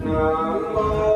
Nam mô